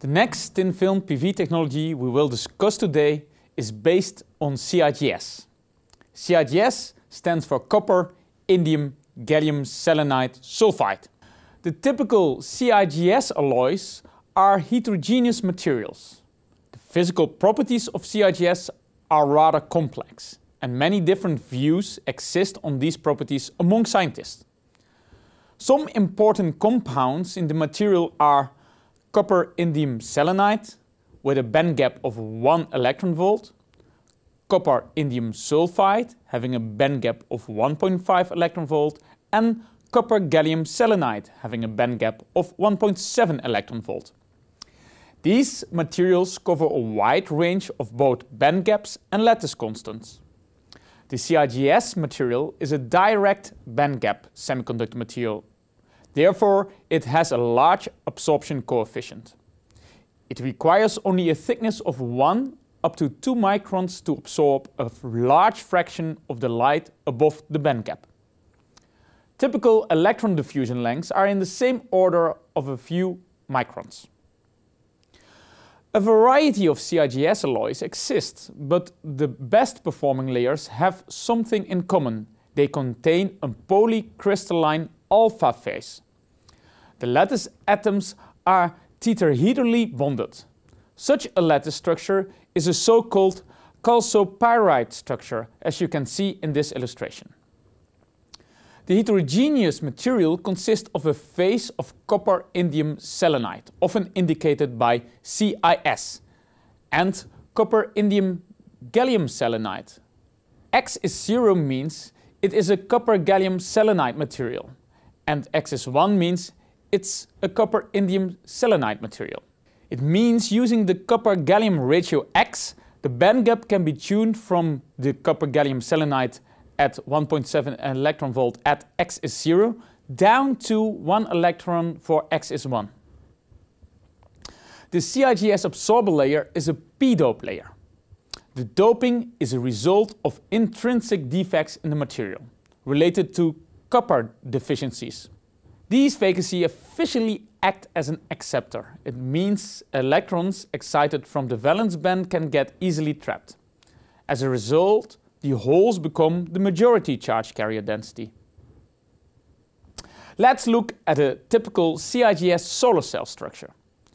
The next thin film PV technology we will discuss today is based on CIGS. CIGS stands for copper, indium, gallium selenide sulfide. The typical CIGS alloys are heterogeneous materials. The physical properties of CIGS are rather complex and many different views exist on these properties among scientists. Some important compounds in the material are copper indium selenide with a band gap of 1 electron volt, copper indium sulfide having a band gap of 1.5 electron volt, and copper gallium selenide having a band gap of 1.7 electron volt. These materials cover a wide range of both band gaps and lattice constants. The CIGS material is a direct band gap semiconductor material. Therefore, it has a large absorption coefficient. It requires only a thickness of 1 up to 2 microns to absorb a large fraction of the light above the bandgap. Typical electron diffusion lengths are in the same order of a few microns. A variety of CIGS alloys exist, but the best performing layers have something in common. They contain a polycrystalline alpha phase. The lattice atoms are tetrahedrally bonded. Such a lattice structure is a so-called chalcopyrite structure, as you can see in this illustration. The heterogeneous material consists of a phase of copper indium selenide, often indicated by CIS, and copper indium gallium selenide. X is 0 means it is a copper gallium selenide material, and X is 1 means it's a copper indium selenide material. It means using the copper gallium ratio X, the band gap can be tuned from the copper gallium selenide at 1.7 electron volt at x is 0 down to 1 electron for x is 1. The CIGS absorber layer is a p-dope layer. The doping is a result of intrinsic defects in the material related to copper deficiencies. These vacancies officially act as an acceptor. It means electrons excited from the valence band can get easily trapped. As a result, the holes become the majority charge carrier density. Let's look at a typical CIGS solar cell structure.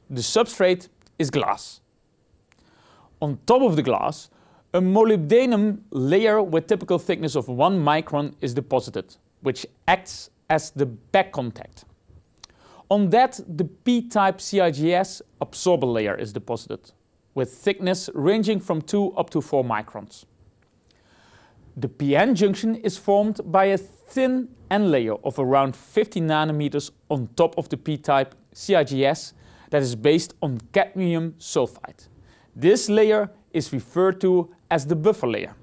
The substrate is glass. On top of the glass, a molybdenum layer with typical thickness of 1 micron is deposited, which acts as the back contact. On that, the p-type CIGS absorber layer is deposited, with thickness ranging from 2 up to 4 microns. The PN junction is formed by a thin N layer of around 50 nanometers on top of the p-type CIGS that is based on cadmium sulfide. This layer is referred to as the buffer layer.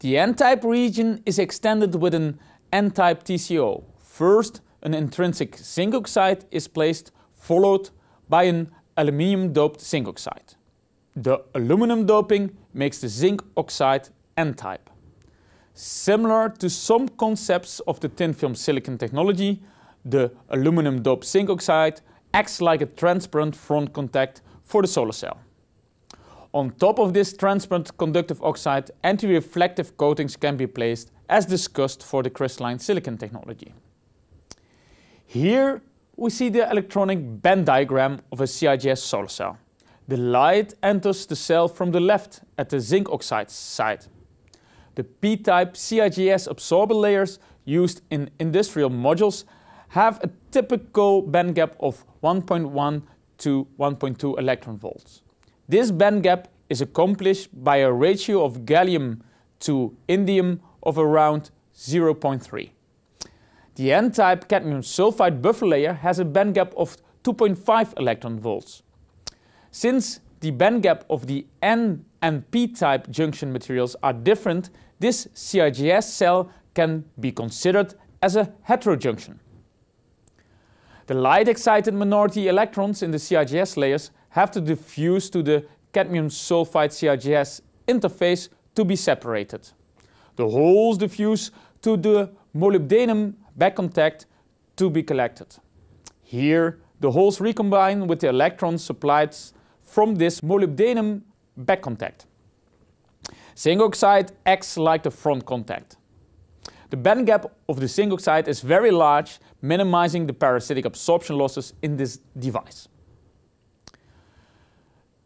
The N-type region is extended with an N-type TCO. First, an intrinsic zinc oxide is placed, followed by an aluminium doped zinc oxide. The aluminum doping makes the zinc oxide N-type. Similar to some concepts of the thin film silicon technology, the aluminum doped zinc oxide acts like a transparent front contact for the solar cell. On top of this transparent conductive oxide, anti-reflective coatings can be placed as discussed for the crystalline silicon technology. Here we see the electronic band diagram of a CIGS solar cell. The light enters the cell from the left at the zinc oxide side the p-type CIGS absorber layers used in industrial modules have a typical band gap of 1.1 to 1.2 electron volts. This band gap is accomplished by a ratio of gallium to indium of around 0.3. The N-type cadmium sulfide buffer layer has a band gap of 2.5 electron volts. Since the band gap of the N and P-type junction materials are different, this CIGS cell can be considered as a heterojunction. The light-excited minority electrons in the CIGS layers have to diffuse to the cadmium sulfide CIGS interface to be separated. The holes diffuse to the molybdenum back contact to be collected. Here, the holes recombine with the electrons supplied from this molybdenum back contact. Zinc oxide acts like the front contact. The band gap of the zinc oxide is very large, minimizing the parasitic absorption losses in this device.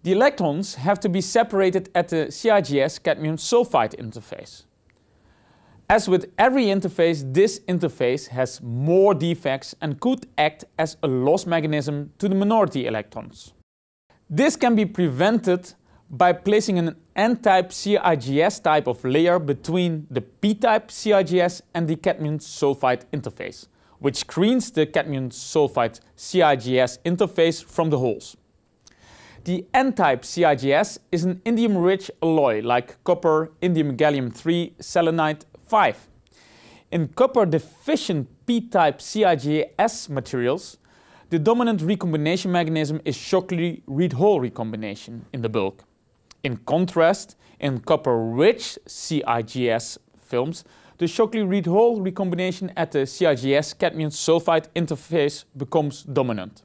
The electrons have to be separated at the CIGS cadmium sulfide interface. As with every interface, this interface has more defects and could act as a loss mechanism to the minority electrons. This can be prevented by placing an N-type CIGS type of layer between the P-type CIGS and the cadmium sulfide interface, which screens the cadmium sulfide CIGS interface from the holes. The N-type CIGS is an indium-rich alloy like copper, indium gallium 3, selenide 5. In copper-deficient P-type CIGS materials, the dominant recombination mechanism is Shockley-Read-Hall recombination in the bulk. In contrast, in copper-rich CIGS films, the Shockley-Read-Hall recombination at the CIGS cadmium sulfide interface becomes dominant.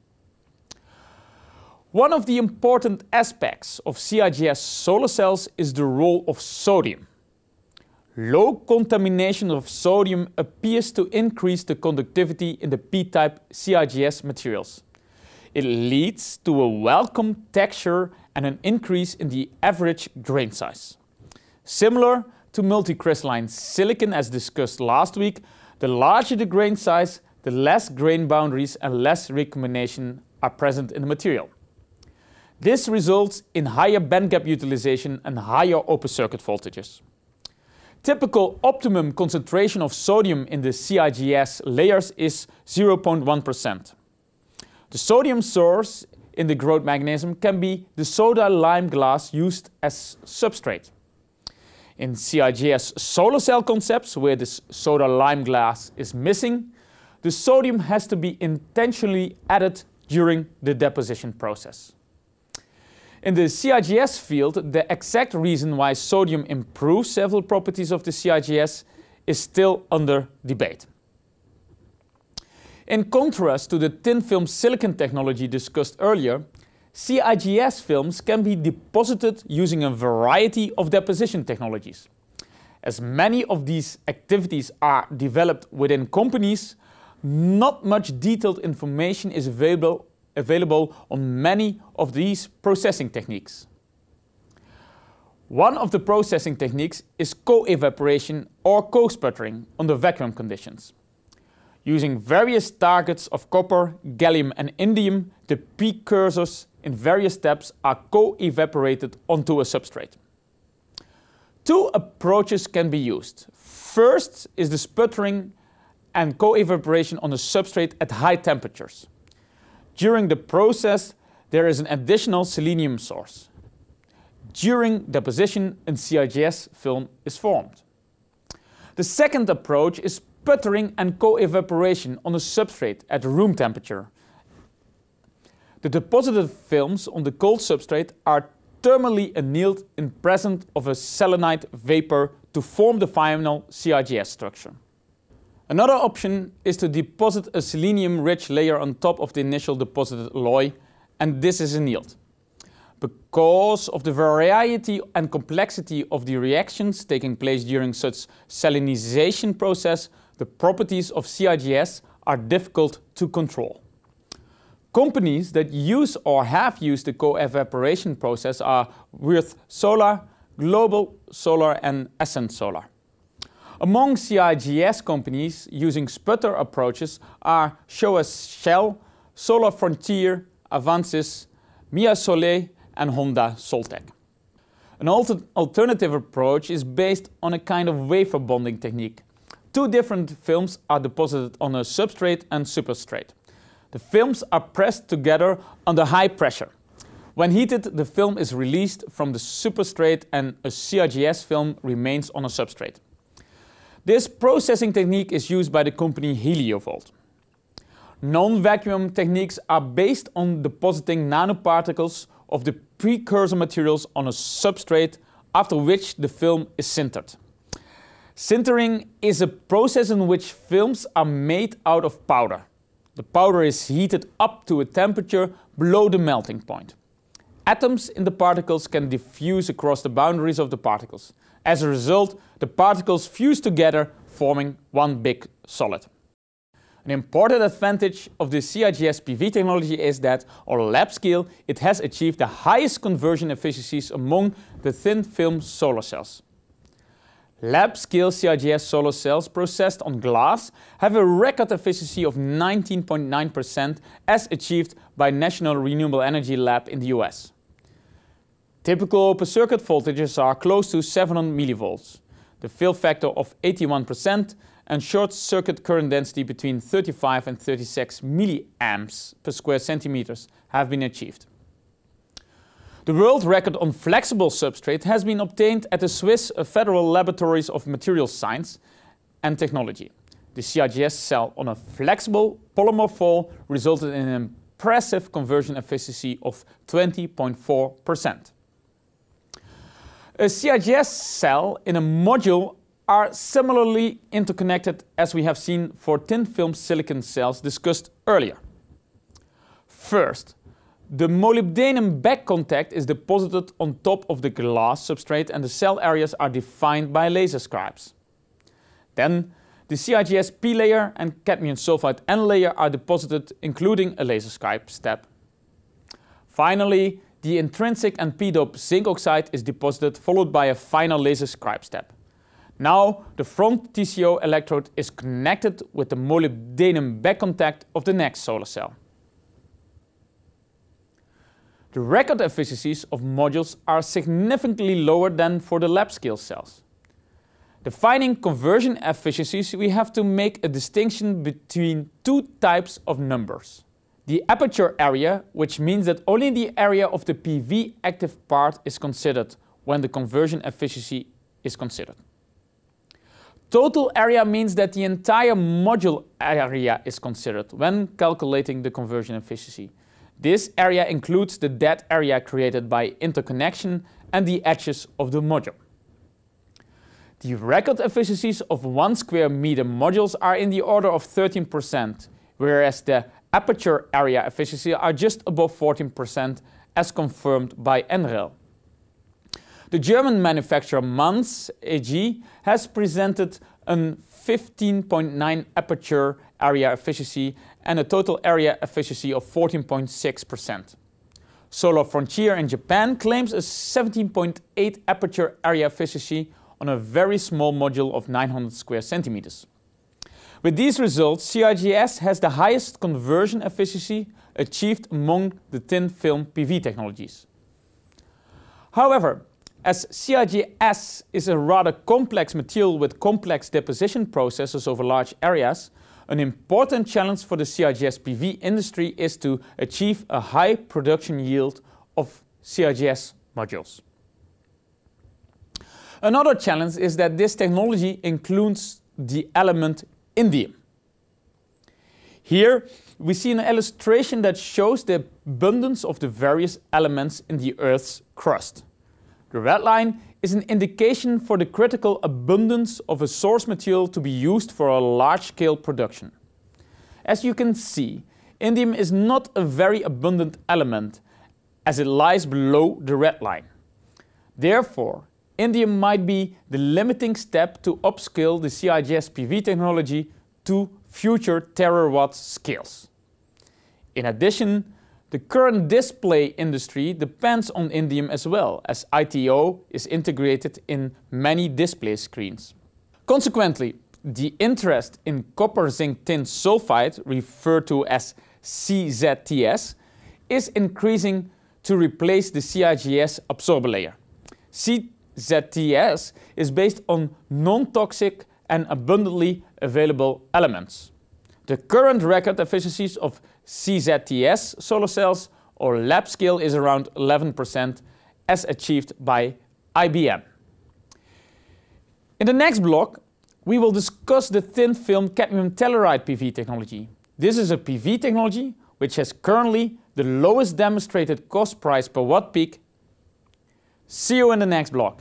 One of the important aspects of CIGS solar cells is the role of sodium. Low contamination of sodium appears to increase the conductivity in the p-type CIGS materials. It leads to a welcome texture and an increase in the average grain size. Similar to multicrystalline silicon as discussed last week, the larger the grain size, the less grain boundaries and less recombination are present in the material. This results in higher bandgap utilization and higher open circuit voltages. Typical optimum concentration of sodium in the CIGS layers is 0.1%. The sodium source in the growth mechanism can be the soda lime glass used as substrate. In CIGS solar cell concepts, where this soda lime glass is missing, the sodium has to be intentionally added during the deposition process. In the CIGS field, the exact reason why sodium improves several properties of the CIGS is still under debate. In contrast to the thin film silicon technology discussed earlier, CIGS films can be deposited using a variety of deposition technologies. As many of these activities are developed within companies, not much detailed information is available, available on many of these processing techniques. One of the processing techniques is co-evaporation or co-sputtering under vacuum conditions. Using various targets of copper, gallium and indium, the precursors in various steps are co-evaporated onto a substrate. Two approaches can be used. First is the sputtering and co-evaporation on a substrate at high temperatures. During the process, there is an additional selenium source. During deposition, a CIGS film is formed. The second approach is sputtering and co-evaporation on a substrate at room temperature. The deposited films on the cold substrate are thermally annealed in presence of a selenide vapor to form the final CIGS structure. Another option is to deposit a selenium-rich layer on top of the initial deposited alloy, and this is annealed. Because of the variety and complexity of the reactions taking place during such selenization process, the properties of CIGS are difficult to control. Companies that use or have used the co-evaporation process are Würth Solar, Global Solar and Ascent Solar. Among CIGS companies using sputter approaches are Showa Shell, Solar Frontier, Avancis, MiaSolé and Honda Soltec. An alternative approach is based on a kind of wafer bonding technique. Two different films are deposited on a substrate and superstrate. The films are pressed together under high pressure. When heated, the film is released from the superstrate and a CIGS film remains on a substrate. This processing technique is used by the company Heliovolt. Non-vacuum techniques are based on depositing nanoparticles of the precursor materials on a substrate after which the film is sintered. Sintering is a process in which films are made out of powder. The powder is heated up to a temperature below the melting point. Atoms in the particles can diffuse across the boundaries of the particles. As a result, the particles fuse together, forming one big solid. An important advantage of the CIGS PV technology is that on lab scale it has achieved the highest conversion efficiencies among the thin film solar cells. Lab scale CIGS solar cells processed on glass have a record efficiency of 19.9% as achieved by National Renewable Energy Lab in the US. Typical open circuit voltages are close to 700 millivolts, the fill factor of 81%, and short circuit current density between 35 and 36 milliamps per square centimeters have been achieved. The world record on flexible substrate has been obtained at the Swiss Federal Laboratories of Materials Science and Technology. The CIGS cell on a flexible polymer foil resulted in an impressive conversion efficiency of 20.4%. A CIGS cell in a module are similarly interconnected as we have seen for thin film silicon cells discussed earlier. First, the molybdenum back contact is deposited on top of the glass substrate and the cell areas are defined by laser scribes. Then the CIGS P layer and cadmium sulfide N layer are deposited including a laser scribe step. Finally, the intrinsic and p-dope zinc oxide is deposited followed by a final laser scribe step. Now the front TCO electrode is connected with the molybdenum back contact of the next solar cell. The record efficiencies of modules are significantly lower than for the lab scale cells. Defining conversion efficiencies, we have to make a distinction between two types of numbers the aperture area, which means that only the area of the PV active part is considered when the conversion efficiency is considered. Total area means that the entire module area is considered when calculating the conversion efficiency. This area includes the dead area created by interconnection and the edges of the module. The record efficiencies of 1 square meter modules are in the order of 13%, whereas the aperture area efficiency are just above 14% as confirmed by NREL. The German manufacturer Manz AG has presented a 15.9 aperture area efficiency and a total area efficiency of 14.6%. Solar Frontier in Japan claims a 17.8 aperture area efficiency on a very small module of 900 square centimeters. With these results, CIGS has the highest conversion efficiency achieved among the thin film PV technologies. However, as CIGS is a rather complex material with complex deposition processes over large areas, an important challenge for the CIGS PV industry is to achieve a high production yield of CIGS modules. Another challenge is that this technology includes the element indium. Here we see an illustration that shows the abundance of the various elements in the Earth's crust. The red line is an indication for the critical abundance of a source material to be used for a large-scale production. As you can see, indium is not a very abundant element as it lies below the red line. Therefore, indium might be the limiting step to upscale the CIGS PV technology to future terawatt scales. In addition, the current display industry depends on indium as well, as ITO is integrated in many display screens. Consequently, the interest in copper zinc tin sulfide, referred to as CZTS, is increasing to replace the CIGS absorber layer. ZTS is based on non-toxic and abundantly available elements. The current record efficiencies of CZTS solar cells or lab scale is around 11% as achieved by IBM. In the next block, we will discuss the thin film cadmium telluride PV technology. This is a PV technology which has currently the lowest demonstrated cost price per watt peak See you in the next block.